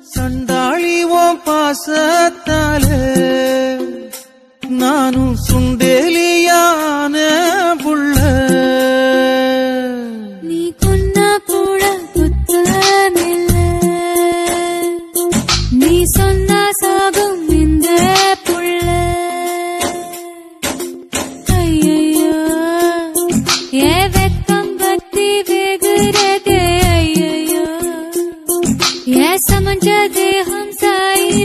சண்டாளி ஓம் பாசத்தால நானும் சுண்டேலியான புள்ள. நீ கொன்னா கூட குத்தமில்ல நீ சொன்னா சாகும் இந்த புள்ள. ஐயோ ஏ வெக்கம் பத்தி यह समझ दे हम साई